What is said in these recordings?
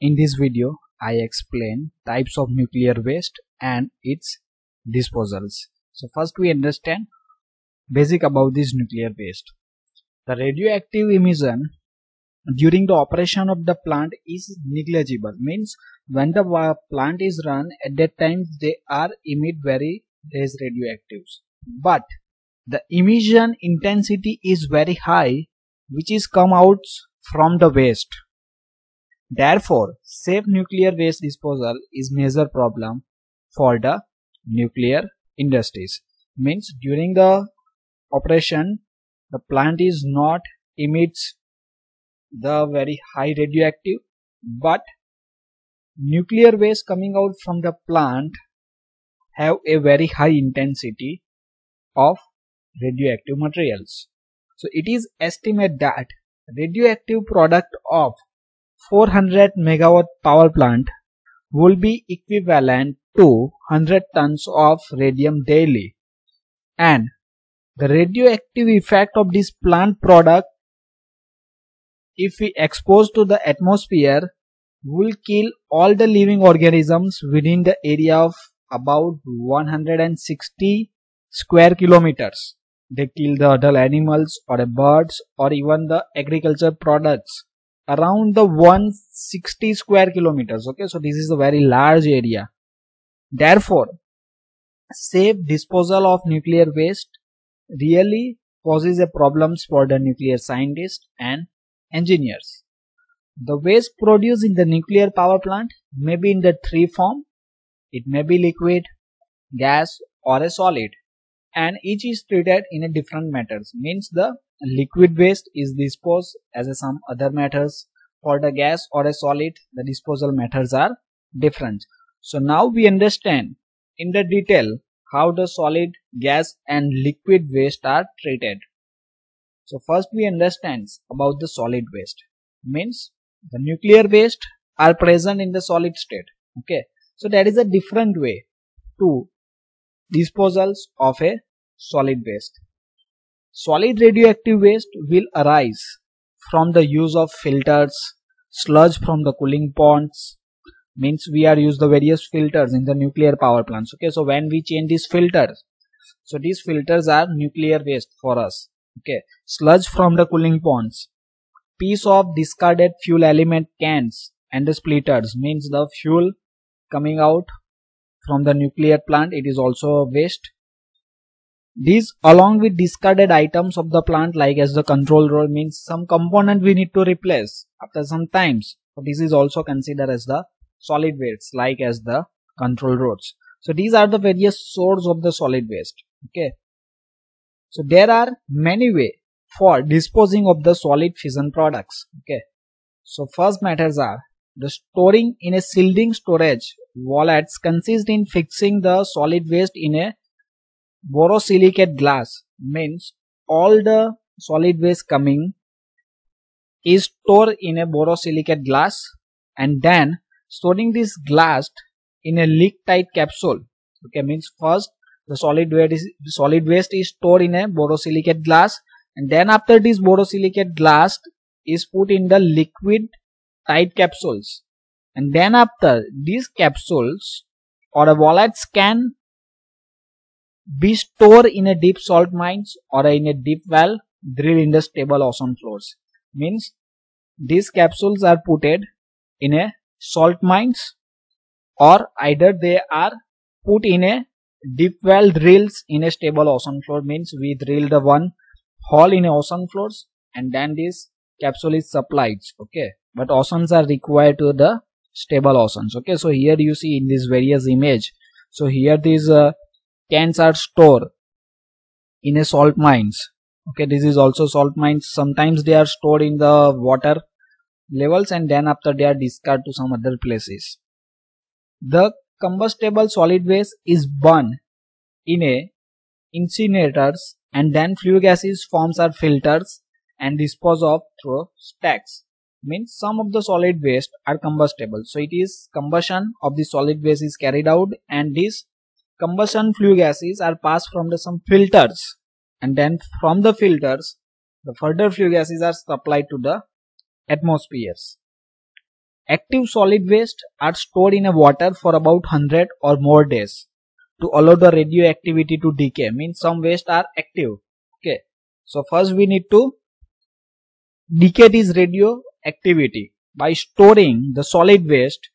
In this video, I explain types of nuclear waste and its disposals. So first we understand basic about this nuclear waste. The radioactive emission during the operation of the plant is negligible means when the plant is run at that time they are emit very less radioactives but the emission intensity is very high which is come out from the waste Therefore, safe nuclear waste disposal is major problem for the nuclear industries. Means during the operation, the plant is not emits the very high radioactive, but nuclear waste coming out from the plant have a very high intensity of radioactive materials. So it is estimated that radioactive product of 400 megawatt power plant will be equivalent to 100 tons of radium daily. And the radioactive effect of this plant product if we expose to the atmosphere will kill all the living organisms within the area of about 160 square kilometers. They kill the other animals or the birds or even the agriculture products around the 160 square kilometers okay? So this is a very large area. Therefore safe disposal of nuclear waste really poses a problems for the nuclear scientists and engineers. The waste produced in the nuclear power plant may be in the three form. It may be liquid gas or a solid and each is treated in a different methods means the liquid waste is disposed as some other matters. For the gas or a solid the disposal methods are different. So now we understand in the detail how the solid gas and liquid waste are treated. So first we understand about the solid waste. Means the nuclear waste are present in the solid state. Okay. So that is a different way to disposals of a solid waste Solid radioactive waste will arise from the use of filters, sludge from the cooling ponds, means we are use the various filters in the nuclear power plants. Okay, so when we change these filters, so these filters are nuclear waste for us. Okay, sludge from the cooling ponds, piece of discarded fuel element cans and the splitters means the fuel coming out from the nuclear plant it is also waste these along with discarded items of the plant like as the control rod means some component we need to replace after some times. So this is also considered as the solid waste like as the control rods. So these are the various source of the solid waste. Okay. So there are many way for disposing of the solid fission products. Okay. So first matters are the storing in a shielding storage vaults consist in fixing the solid waste in a borosilicate glass means all the solid waste coming is stored in a borosilicate glass and then storing this glass in a leak tight capsule. Okay means first the solid waste is solid waste is stored in a borosilicate glass and then after this borosilicate glass is put in the liquid tight capsules. And then after these capsules or a vault can be stored in a deep salt mines or in a deep well drilled in the stable ocean floors. Means these capsules are putted in a salt mines or either they are put in a deep well drills in a stable ocean floor. Means we drill the one hole in ocean floors and then this capsule is supplied okay? But oceans are required to the stable oceans okay? So here you see in this various image. So here this uh, cans are stored in a salt mines. Okay this is also salt mines. Sometimes they are stored in the water levels and then after they are discarded to some other places. The combustible solid waste is burned in a incinerators and then flue gases forms are filters and disposed of through stacks. Means some of the solid waste are combustible. So it is combustion of the solid waste is carried out and this combustion flue gases are passed from the some filters. And then from the filters the further flue gases are supplied to the atmospheres. Active solid waste are stored in a water for about 100 or more days to allow the radioactivity to decay. Means some waste are active. Okay. So first we need to decay this radioactivity by storing the solid waste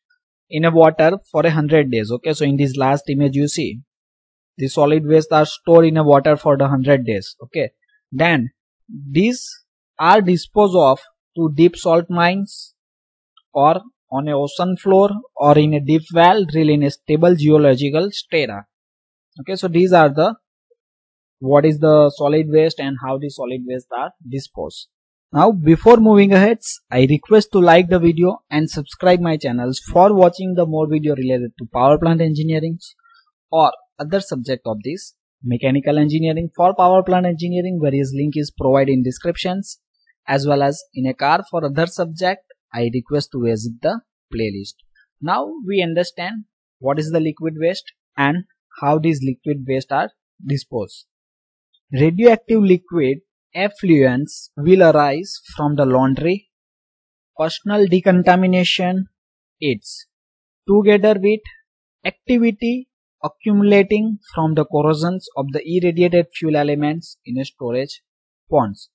in a water for a hundred days okay? So in this last image you see the solid waste are stored in a water for the hundred days okay? Then these are disposed of to deep salt mines or on a ocean floor or in a deep well drill in a stable geological strata okay? So these are the what is the solid waste and how the solid waste are disposed now before moving ahead i request to like the video and subscribe my channels for watching the more video related to power plant engineering or other subject of this mechanical engineering for power plant engineering various link is provided in descriptions as well as in a car for other subject i request to visit the playlist now we understand what is the liquid waste and how these liquid waste are disposed. Radioactive liquid effluents will arise from the laundry, personal decontamination, it's together with activity accumulating from the corrosions of the irradiated fuel elements in a storage ponds.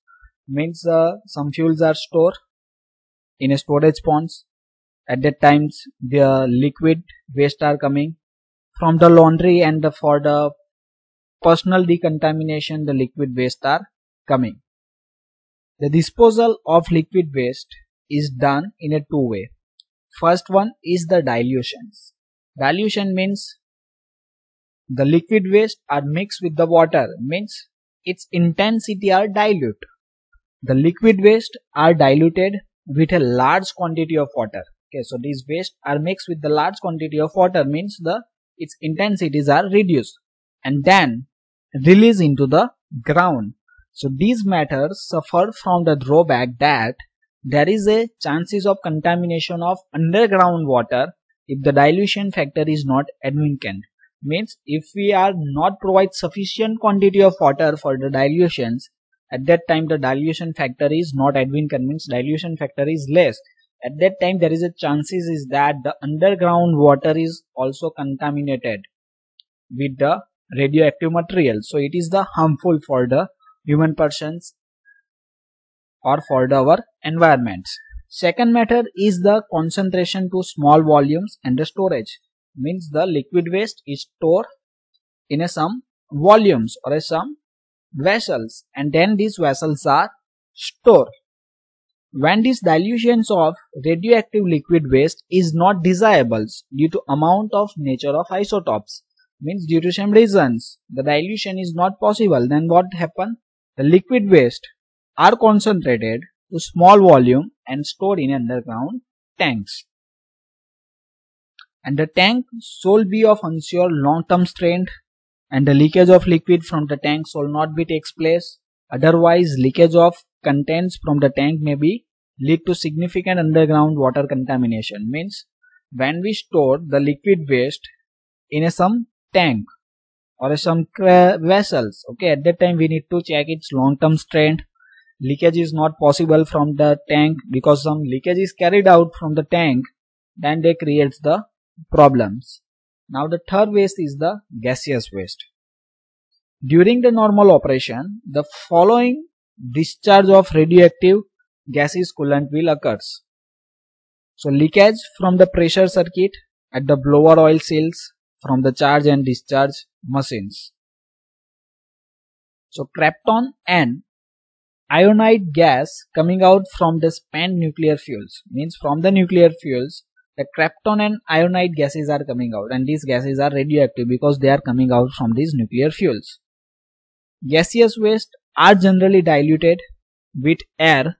Means uh, some fuels are stored in a storage ponds. At that times the liquid waste are coming from the laundry and the, for the personal decontamination the liquid waste are coming. The disposal of liquid waste is done in a two way. First one is the dilutions. Dilution means the liquid waste are mixed with the water means its intensity are dilute. The liquid waste are diluted with a large quantity of water. Okay, so these waste are mixed with the large quantity of water means the its intensities are reduced and then released into the ground. So these matters suffer from the drawback that there is a chances of contamination of underground water if the dilution factor is not advocate. Means if we are not provide sufficient quantity of water for the dilutions, at that time the dilution factor is not advocate means dilution factor is less at that time there is a chances is that the underground water is also contaminated with the radioactive material so it is the harmful for the human persons or for our environment. Second matter is the concentration to small volumes and the storage. Means the liquid waste is stored in a some volumes or a some vessels and then these vessels are stored. When these dilutions of radioactive liquid waste is not desirable due to amount of nature of isotopes means due to some reasons the dilution is not possible then what happen the liquid waste are concentrated to small volume and stored in underground tanks. And the tank should be of unsure long-term strength and the leakage of liquid from the tank shall not be takes place. Otherwise leakage of contents from the tank may be lead to significant underground water contamination. Means when we store the liquid waste in a some tank or some vessels okay? At that time we need to check its long term strength. Leakage is not possible from the tank because some leakage is carried out from the tank then they creates the problems. Now the third waste is the gaseous waste. During the normal operation the following discharge of radioactive gaseous coolant will occurs. So leakage from the pressure circuit at the blower oil seals from the charge and discharge machines. So krypton and ionized gas coming out from the spent nuclear fuels means from the nuclear fuels the krypton and ionized gases are coming out and these gases are radioactive because they are coming out from these nuclear fuels. Gaseous waste are generally diluted with air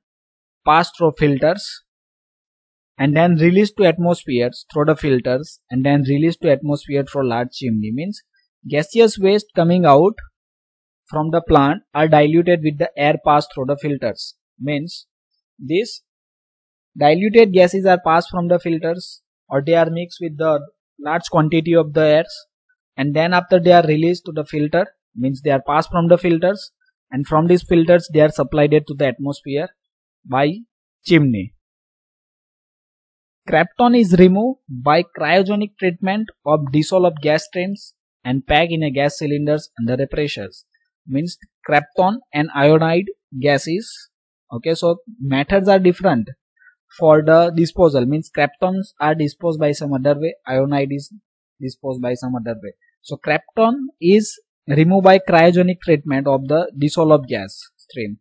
pass through filters and then released to atmospheres through the filters and then released to atmosphere through large chimney means gaseous waste coming out from the plant are diluted with the air passed through the filters. Means these diluted gases are passed from the filters or they are mixed with the large quantity of the airs and then after they are released to the filter means they are passed from the filters and from these filters they are supplied to the atmosphere by chimney. Krypton is removed by cryogenic treatment of dissolved gas streams and packed in a gas cylinders under the pressures. Means krypton and iodide gases. Okay, so methods are different for the disposal. Means kryptons are disposed by some other way, iodide is disposed by some other way. So krypton is removed by cryogenic treatment of the dissolved gas stream.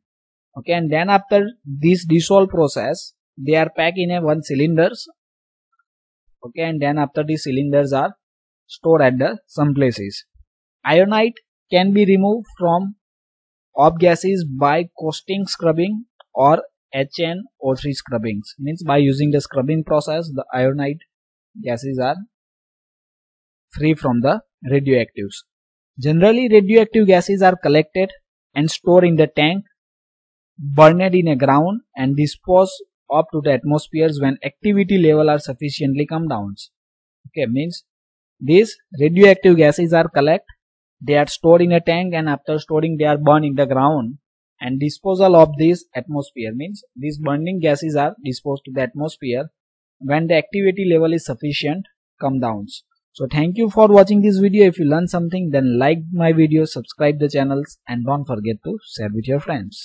Okay, and then after this dissolve process, they are packed in a one cylinders okay and then after the cylinders are stored at the some places. Iodide can be removed from off gases by caustic scrubbing or HNO3 scrubbings. Means by using the scrubbing process the iodide gases are free from the radioactives. Generally radioactive gases are collected and stored in the tank burned in a ground and disposed up to the atmospheres when activity level are sufficiently come down. Okay, means these radioactive gases are collect, they are stored in a tank and after storing they are burned in the ground and disposal of this atmosphere means these burning gases are disposed to the atmosphere when the activity level is sufficient come down. So thank you for watching this video. If you learned something then like my video, subscribe the channels and don't forget to share with your friends.